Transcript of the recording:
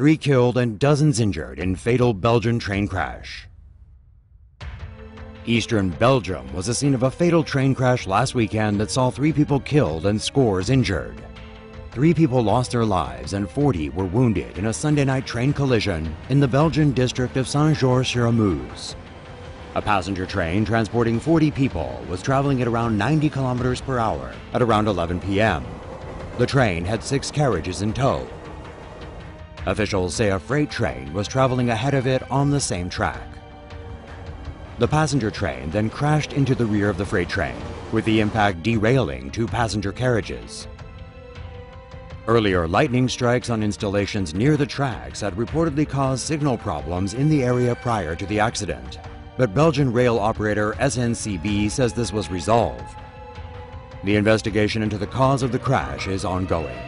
Three killed and dozens injured in fatal Belgian train crash. Eastern Belgium was the scene of a fatal train crash last weekend that saw three people killed and scores injured. Three people lost their lives and 40 were wounded in a Sunday night train collision in the Belgian district of Saint-Georges-sur-Meuse. A passenger train transporting 40 people was traveling at around 90 kilometers per hour at around 11 p.m. The train had six carriages in tow. Officials say a freight train was traveling ahead of it on the same track. The passenger train then crashed into the rear of the freight train, with the impact derailing two passenger carriages. Earlier lightning strikes on installations near the tracks had reportedly caused signal problems in the area prior to the accident. But Belgian rail operator SNCB says this was resolved. The investigation into the cause of the crash is ongoing.